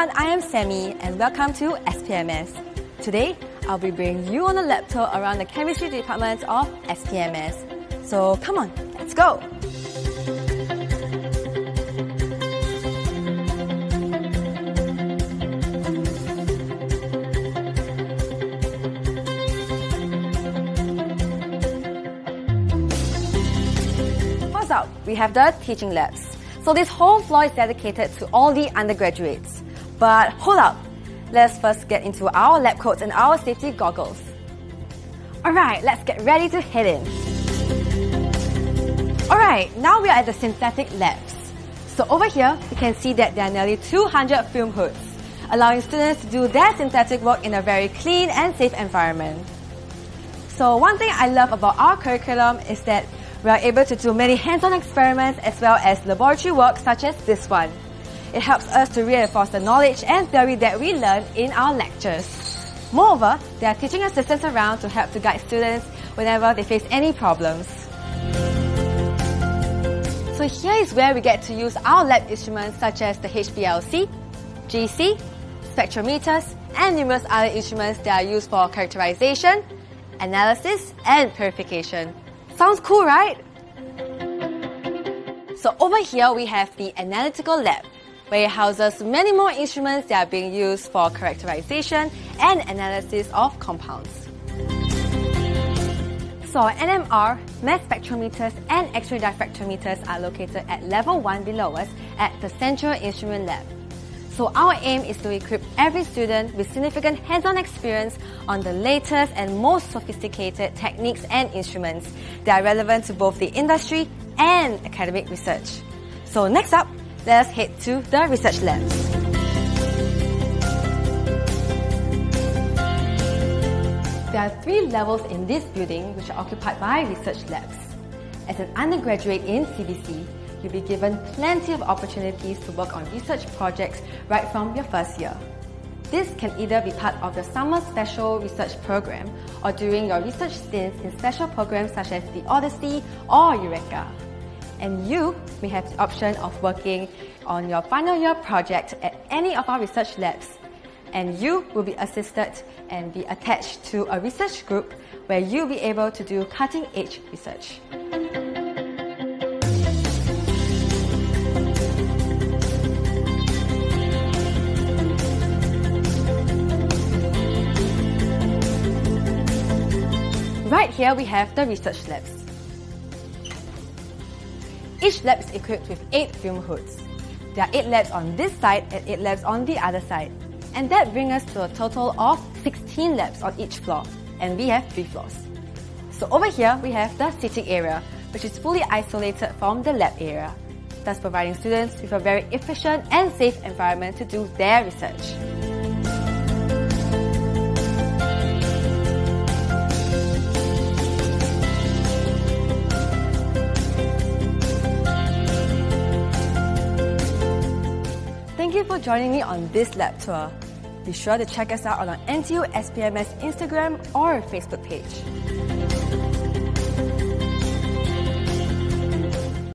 everyone, I am Sammy and welcome to SPMS. Today, I'll be bringing you on a lab tour around the chemistry department of SPMS. So come on, let's go! First up, we have the teaching labs. So this whole floor is dedicated to all the undergraduates. But hold up, let's first get into our lab coats and our safety goggles. Alright, let's get ready to head in. Alright, now we are at the synthetic labs. So over here, you can see that there are nearly 200 fume hoods, allowing students to do their synthetic work in a very clean and safe environment. So one thing I love about our curriculum is that we are able to do many hands-on experiments as well as laboratory work such as this one. It helps us to reinforce the knowledge and theory that we learn in our lectures. Moreover, there are teaching assistants around to help to guide students whenever they face any problems. So here is where we get to use our lab instruments such as the HPLC, GC, spectrometers, and numerous other instruments that are used for characterization, analysis, and purification. Sounds cool, right? So over here we have the analytical lab, where it houses many more instruments that are being used for characterization and analysis of compounds. So NMR, mass spectrometers, and X-ray diffractometers are located at level 1 below us at the Central Instrument Lab. So our aim is to equip every student with significant hands-on experience on the latest and most sophisticated techniques and instruments that are relevant to both the industry and academic research. So next up, let us head to the research labs. There are three levels in this building which are occupied by research labs. As an undergraduate in CBC, you'll be given plenty of opportunities to work on research projects right from your first year. This can either be part of the summer special research program or during your research stints in special programs such as the Odyssey or URECA. And you may have the option of working on your final year project at any of our research labs. And you will be assisted and be attached to a research group where you'll be able to do cutting edge research. Right here we have the research labs. Each lab is equipped with 8 fume hoods. There are 8 labs on this side and 8 labs on the other side. And that brings us to a total of 16 labs on each floor. And we have 3 floors. So over here we have the sitting area, which is fully isolated from the lab area, thus providing students with a very efficient and safe environment to do their research. For joining me on this lab tour. Be sure to check us out on our NTU SPMS Instagram or Facebook page.